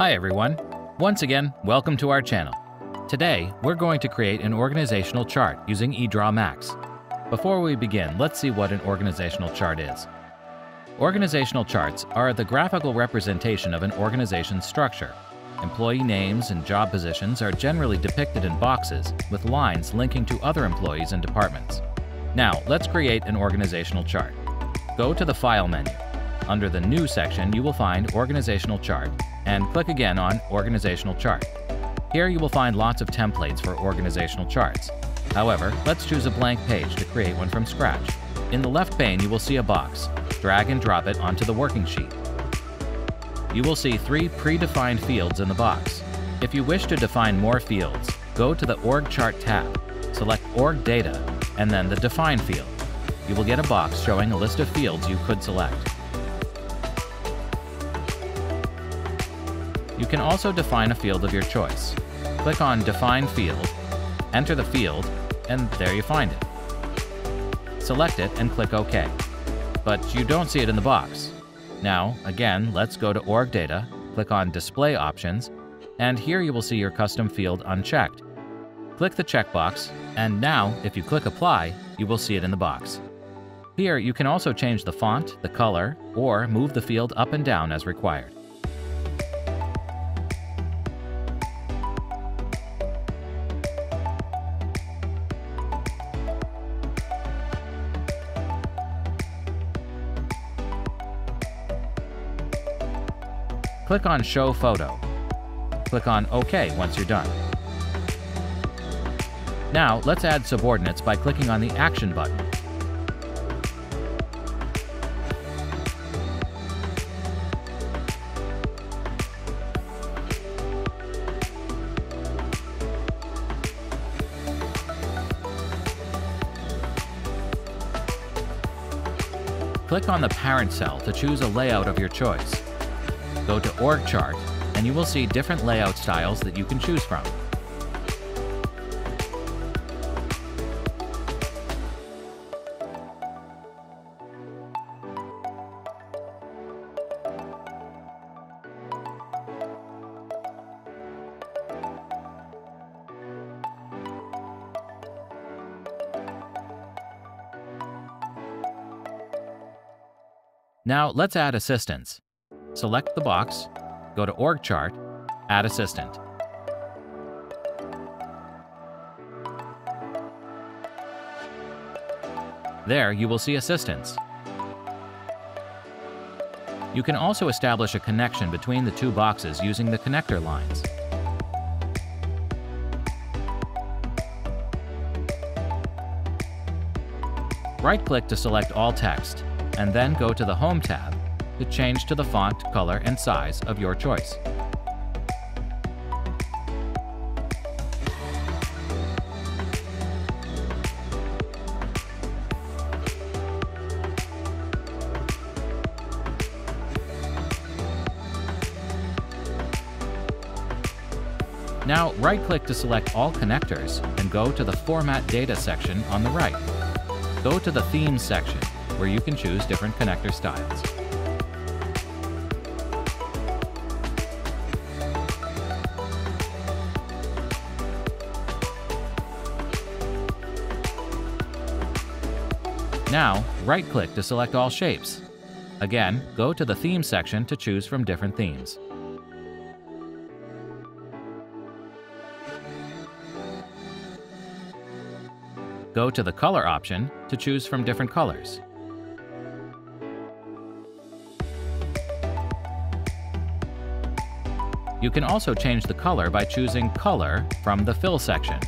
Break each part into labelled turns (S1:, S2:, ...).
S1: Hi everyone. Once again, welcome to our channel. Today, we're going to create an organizational chart using EdrawMax. Before we begin, let's see what an organizational chart is. Organizational charts are the graphical representation of an organization's structure. Employee names and job positions are generally depicted in boxes with lines linking to other employees and departments. Now, let's create an organizational chart. Go to the File menu. Under the New section, you will find Organizational Chart and click again on Organizational Chart. Here you will find lots of templates for organizational charts. However, let's choose a blank page to create one from scratch. In the left pane, you will see a box. Drag and drop it onto the working sheet. You will see three predefined fields in the box. If you wish to define more fields, go to the Org Chart tab, select Org Data, and then the Define field. You will get a box showing a list of fields you could select. You can also define a field of your choice. Click on Define Field, enter the field, and there you find it. Select it and click OK. But you don't see it in the box. Now, again, let's go to Org Data, click on Display Options, and here you will see your custom field unchecked. Click the checkbox, and now, if you click Apply, you will see it in the box. Here, you can also change the font, the color, or move the field up and down as required. Click on Show Photo. Click on OK once you're done. Now, let's add subordinates by clicking on the Action button. Click on the parent cell to choose a layout of your choice. Go to Org Chart, and you will see different layout styles that you can choose from. Now let's add assistants. Select the box, go to Org Chart, Add Assistant. There you will see assistants. You can also establish a connection between the two boxes using the connector lines. Right-click to select all text, and then go to the Home tab to change to the font, color, and size of your choice. Now, right-click to select all connectors and go to the Format Data section on the right. Go to the Themes section, where you can choose different connector styles. Now, right-click to select all shapes. Again, go to the Theme section to choose from different themes. Go to the Color option to choose from different colors. You can also change the color by choosing Color from the Fill section.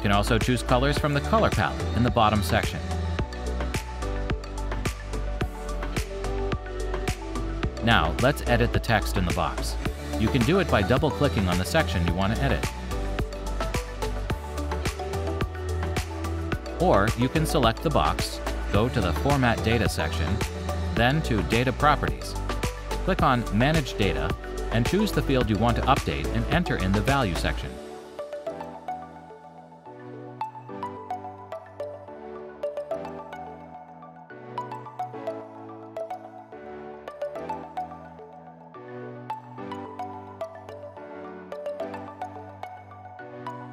S1: You can also choose colors from the color palette in the bottom section. Now, let's edit the text in the box. You can do it by double-clicking on the section you want to edit. Or you can select the box, go to the Format Data section, then to Data Properties. Click on Manage Data and choose the field you want to update and enter in the Value section.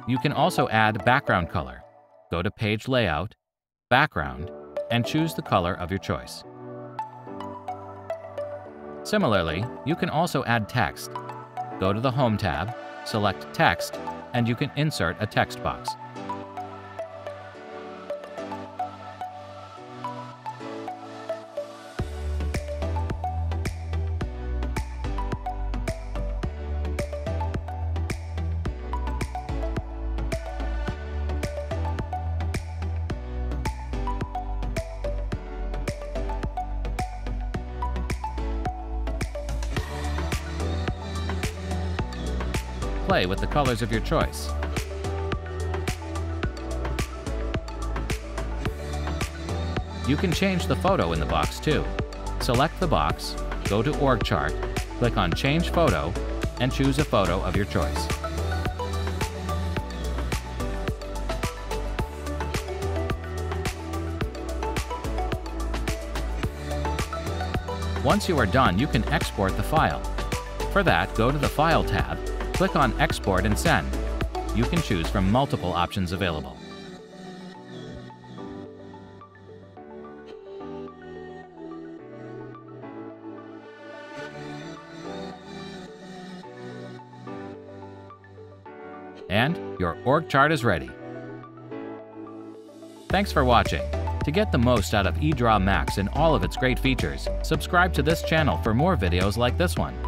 S1: You can also add background color. Go to Page Layout, Background, and choose the color of your choice. Similarly, you can also add text. Go to the Home tab, select Text, and you can insert a text box. Play with the colors of your choice. You can change the photo in the box too. Select the box, go to Org Chart, click on Change Photo, and choose a photo of your choice. Once you are done, you can export the file. For that, go to the File tab, click on Export and Send. You can choose from multiple options available. And your org chart is ready. Thanks for watching. To get the most out of EdrawMax and all of its great features, subscribe to this channel for more videos like this one.